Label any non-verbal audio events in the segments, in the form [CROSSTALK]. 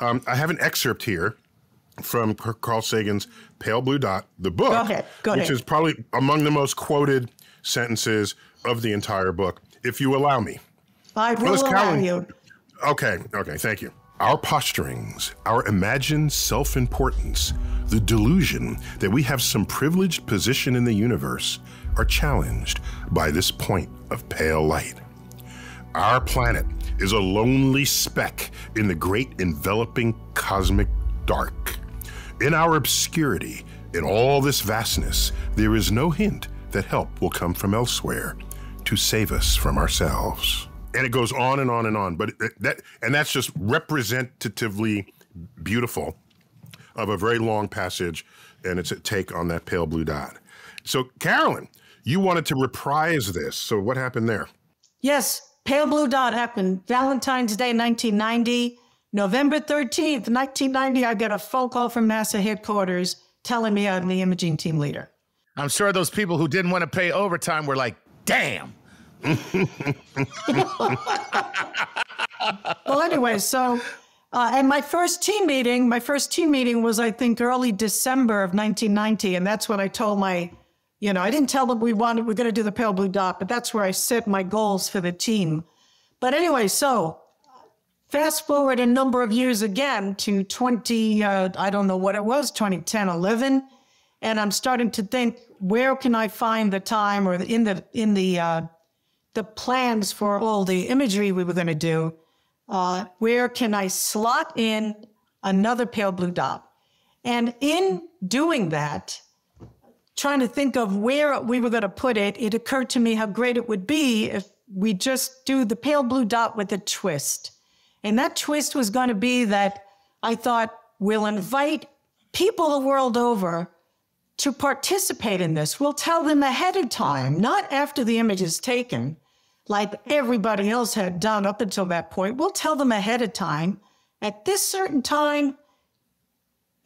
Um, I have an excerpt here from Carl Sagan's Pale Blue Dot, the book, Go ahead. Go which ahead. is probably among the most quoted sentences of the entire book, if you allow me. I will allow count. you. Okay, okay, thank you. Our posturings, our imagined self importance, the delusion that we have some privileged position in the universe are challenged by this point of pale light. Our planet is a lonely speck in the great enveloping cosmic dark. In our obscurity, in all this vastness, there is no hint that help will come from elsewhere to save us from ourselves. And it goes on and on and on, but that and that's just representatively beautiful of a very long passage, and it's a take on that pale blue dot. So, Carolyn, you wanted to reprise this. So, what happened there? Yes, Pale Blue Dot happened Valentine's Day 1990. November 13th, 1990, I get a phone call from NASA headquarters telling me I'm the imaging team leader. I'm sure those people who didn't want to pay overtime were like, damn. [LAUGHS] Well, anyway, so, uh, and my first team meeting, my first team meeting was, I think, early December of 1990. And that's when I told my, you know, I didn't tell them we wanted, we're going to do the Pale Blue Dot, but that's where I set my goals for the team. But anyway, so fast forward a number of years again to 20, uh, I don't know what it was, 2010, 11. And I'm starting to think, where can I find the time or in the, in the, uh, the plans for all the imagery we were going to do, uh, where can I slot in another pale blue dot? And in doing that, trying to think of where we were going to put it, it occurred to me how great it would be if we just do the pale blue dot with a twist. And that twist was going to be that I thought we'll invite people the world over to participate in this. We'll tell them ahead of time, not after the image is taken, like everybody else had done up until that point. We'll tell them ahead of time at this certain time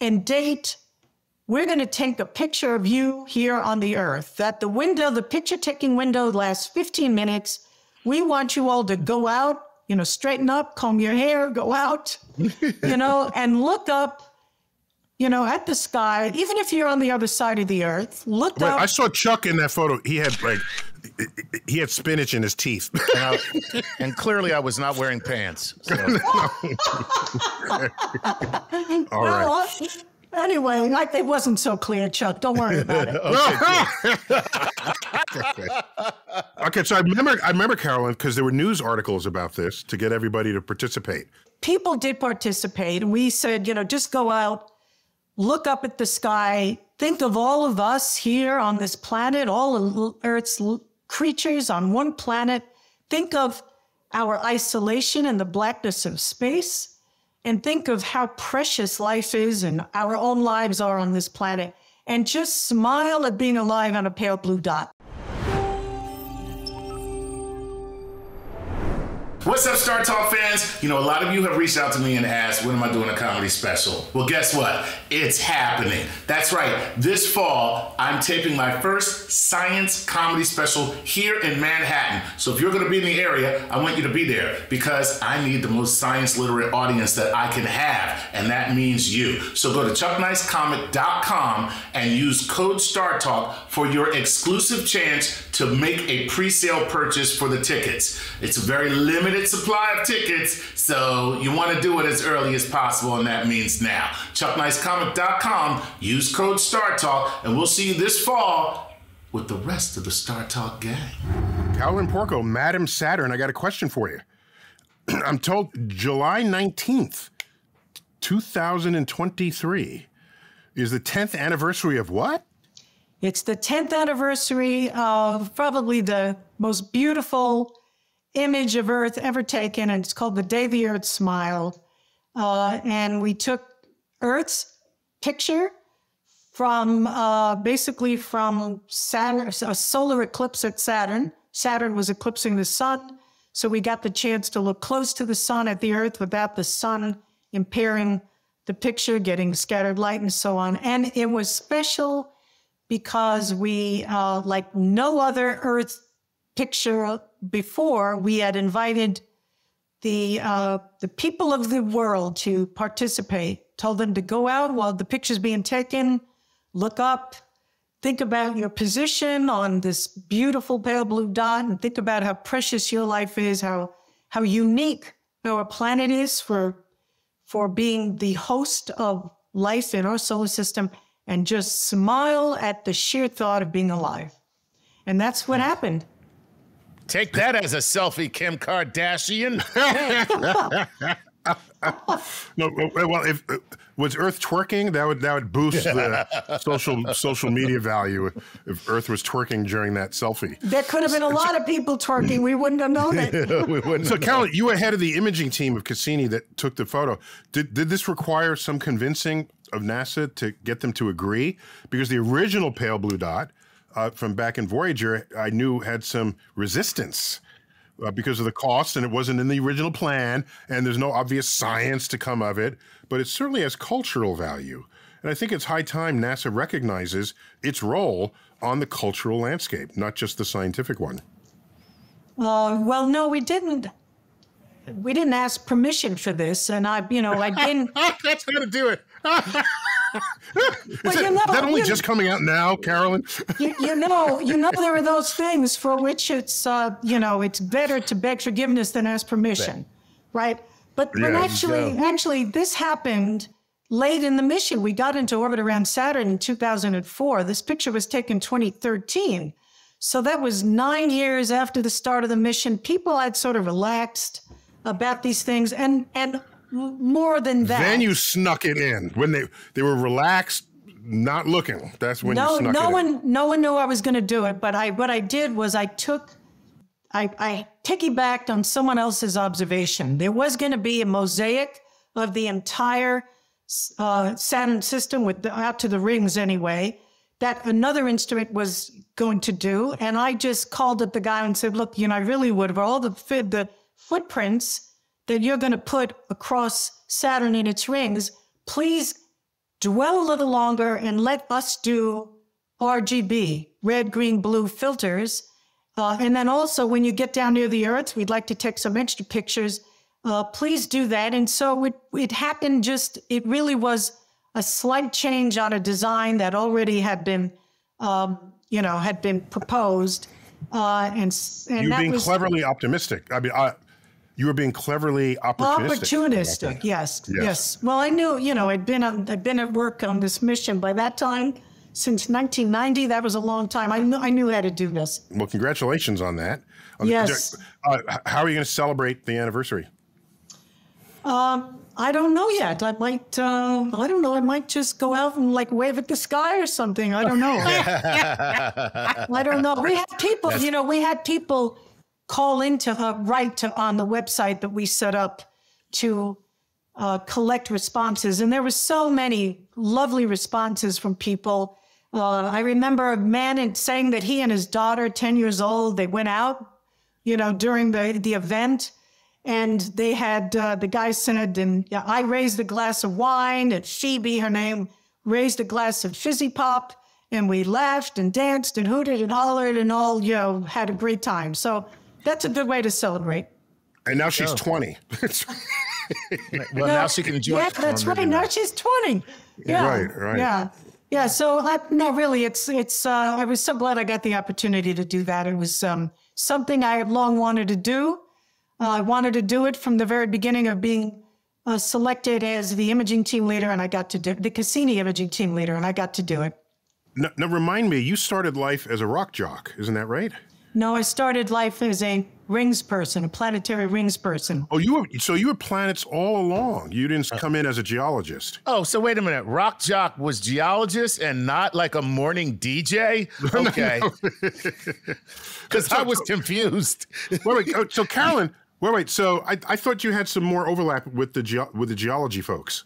and date, we're going to take a picture of you here on the earth. That the window, the picture taking window lasts 15 minutes. We want you all to go out, you know, straighten up, comb your hair, go out, [LAUGHS] you know, and look up, you know, at the sky. Even if you're on the other side of the earth, look Wait, up. I saw Chuck in that photo. He had like he had spinach in his teeth. [LAUGHS] And, I- and clearly, I was not wearing pants. So. [LAUGHS] All right. Anyway, like it wasn't so clear, Chuck. Don't worry [LAUGHS] about it. [LAUGHS] Okay, so I remember I remember Carolyn because there were news articles about this to get everybody to participate. people did participate and we said you know just go out look up at the sky think of all of us here on this planet all of earth's creatures on one planet think of our isolation and the blackness of space and think of how precious life is and our own lives are on this planet and just smile at being alive on a pale blue dot What's up, Star Talk fans? You know, a lot of you have reached out to me and asked, when am I doing a comedy special? Well, guess what? It's happening. That's right. This fall, I'm taping my first science comedy special here in Manhattan. So if you're going to be in the area, I want you to be there because I need the most science literate audience that I can have, and that means you. So go to chucknicecomic.com and use code StarTalk for your exclusive chance to make a pre-sale purchase for the tickets. It's a very limited supply of tickets, so you want to do it as early as possible, and that means now. ChuckNiceComic.com, use code StarTalk, and we'll see you this fall with the rest of the Star Talk gang. Carolyn Porco, Madam Saturn, I got a question for you. [CLEARS THROAT] I'm told July 19th, 2023 is the 10th anniversary of what? It's the 10th anniversary of probably the most beautiful image of Earth ever taken, and it's called The Day the Earth Smiled. Uh, and we took Earth's picture from uh, basically from Saturn, a solar eclipse at Saturn. Saturn was eclipsing the sun. So we got the chance to look close to the sun at the Earth without the sun impairing the picture, getting scattered light and so on. And it was special because we, uh, like no other Earth picture before, we had invited the uh, the people of the world to participate. Told them to go out while the picture's being taken, look up, think about your position on this beautiful pale blue dot, and think about how precious your life is, how how unique our planet is for for being the host of life in our solar system, and just smile at the sheer thought of being alive. And that's what happened. Take that as a selfie, Kim Kardashian. [LAUGHS] no, well, if uh, was Earth twerking, that would that would boost the [LAUGHS] social social media value if Earth was twerking during that selfie. There could have been a lot of people twerking. We wouldn't have known it. [LAUGHS] we So, have Carol, you were head of the imaging team of Cassini that took the photo. Did did this require some convincing of NASA to get them to agree? Because the original pale blue dot uh, from back in Voyager, I knew had some resistance uh, because of the cost, and it wasn't in the original plan, and there's no obvious science to come of it. But it certainly has cultural value, and I think it's high time NASA recognizes its role on the cultural landscape, not just the scientific one. Uh, well, no, we didn't. We didn't ask permission for this, and I, you know, I didn't. [LAUGHS] That's how to do it. [LAUGHS] [LAUGHS] Well, that, you know, that only just coming out now, Carolyn? you, you know, you know, there are those things for which it's, uh, you know, it's better to beg forgiveness than ask permission, right? But, but Yeah, actually, actually, this happened late in the mission. We got into orbit around Saturn in 2004. This picture was taken 2013. So that was nine years after the start of the mission. People had sort of relaxed about these things, and and more than that, Then you snuck it in when they they were relaxed, not looking. That's when no, you snuck no it in. one, no one knew I was going to do it. But I, what I did was I took, I, I piggybacked on someone else's observation. There was going to be a mosaic of the entire uh, Saturn system with the, out to the rings anyway. That another instrument was going to do, and I just called up the guy and said, "Look, you know, I really would, for all the the footprints that you're going to put across Saturn and its rings, please dwell a little longer and let us do RGB, red, green, blue filters. Uh, and then also, when you get down near the Earth, we'd like to take some extra pictures. Uh, please do that. And so it, it happened just, it really was a slight change on a design that already had been, um, you know, had been proposed. Uh, and and You being was cleverly optimistic. I mean, I, you were being cleverly opportunistic. opportunistic. Yes, Yes. yes, Well, I knew, you know, I'd been on, I'd been at work on this mission by that time since 1990. That was a long time. I knew, I knew how to do this. Well, congratulations on that. Uh, Yes. Uh, how are you going to celebrate the anniversary? I don't know yet. I might, uh, I don't know. I might just go out and like wave at the sky or something. I don't know. [LAUGHS] I don't know. We had people, you know, we had people call into uh, write to on the website that we set up to uh, collect responses, and there were so many lovely responses from people. Uh, I remember a man saying that he and his daughter, ten years old, they went out, you know, during the the event, and they had uh, the guy said, and yeah, I raised a glass of wine, and Phoebe, her name, raised a glass of fizzy pop, and we laughed and danced and hooted and hollered and all, you know, had a great time. So that's a good way to celebrate. And now Oh. she's 20. [LAUGHS] Well, now she can join. Yeah, that's right. Now she's 20. Yeah. Right, right. Yeah. Yeah. So I, no, really, it's, it's, uh, I was so glad I got the opportunity to do that. It was, um, something I had long wanted to do. Uh, I wanted to do it from the very beginning of being uh, selected as the imaging team leader, and I got to do the Cassini imaging team leader, and I got to do it. now, now, remind me, you started life as a rock jock, isn't that right? No, I started life as a rings person, a planetary rings person. Oh, you were so you were planets all along. You didn't come in as a geologist. Oh, so wait a minute. Rock Jock was geologist and not like a morning DJ? [LAUGHS] Okay. [LAUGHS] Because I was confused. [LAUGHS] Wait, wait. oh, so Carolyn, wait, wait. So I, I thought you had some more overlap with the geo- with the geology folks.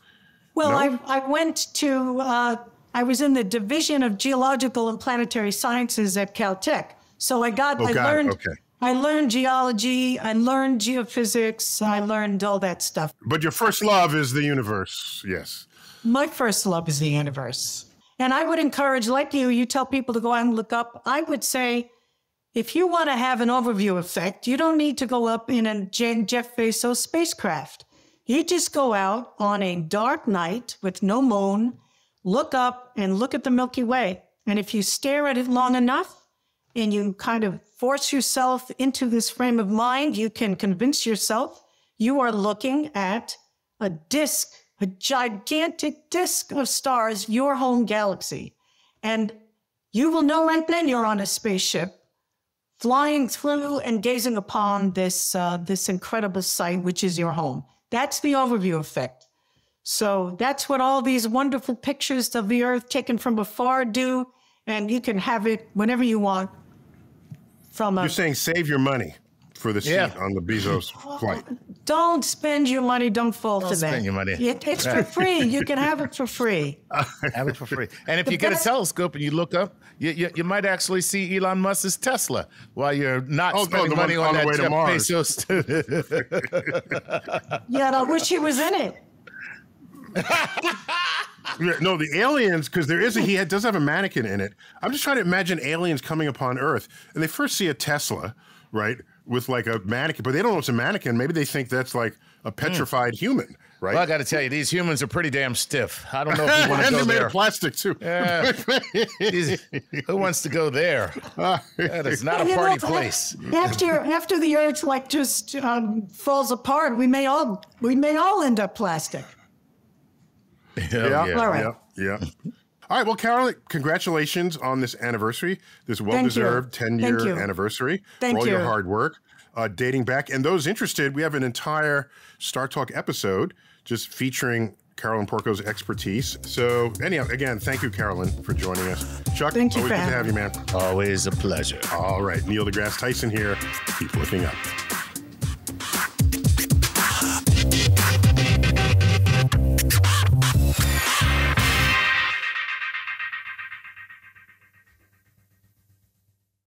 Well, No? I, I went to, uh, I was in the Division of Geological and Planetary Sciences at Caltech. So I got, Oh, I learned, Okay. I learned geology, I learned geophysics, I learned all that stuff. But your first love is the universe. Yes. My first love is the universe. And I would encourage, like you, you tell people to go out and look up. I would say, if you want to have an overview effect, you don't need to go up in a Jeff Bezos spacecraft. You just go out on a dark night with no moon, look up and look at the Milky Way. And if you stare at it long enough and you kind of force yourself into this frame of mind, you can convince yourself you are looking at a disk, a gigantic disk of stars, your home galaxy. And you will know right then you're on a spaceship flying through and gazing upon this, uh, this incredible sight, which is your home. That's the overview effect. So that's what all these wonderful pictures of the Earth taken from afar do. And you can have it whenever you want. From a, You're saying save your money for the seat Yeah. on the Bezos [LAUGHS] oh, flight. don't spend your money, don't fall Don't to that. spend your money. It, it's for [LAUGHS] free. You can have it for free. [LAUGHS] Have it for free. And if The you get a telescope and you look up, you, you, you might actually see Elon Musk's Tesla while you're not Oh, no, spending the one money on on, the that way to Jeff Mars. Bezos. Yeah, I wish he was in it. Yeah, no, the aliens, because there is a, he had, does have a mannequin in it. I'm just trying to imagine aliens coming upon Earth, and they first see a Tesla, right, with like a mannequin, but they don't know it's a mannequin. Maybe they think that's like a petrified human, right? well, I got to tell you, these humans are pretty damn stiff. I don't know if you [LAUGHS] want to and go they're made there. of plastic too. Yeah. These- who wants to go there? That is not a And you know, party af- place. After after the Earth like just um, falls apart, we may all we may all end up plastic. Yeah, All right. yeah, yeah. All right, well, Carol, congratulations on this anniversary, this well-deserved 10-year anniversary Thank for all your hard work, uh, dating back. And those interested, we have an entire Star Talk episode just featuring Carolyn Porco's expertise. So, anyhow, again, thank you, Carolyn, for joining us. Chuck, Thank you always for good to have having you, man. Always a pleasure. All right, Neil deGrasse Tyson here. Keep looking up.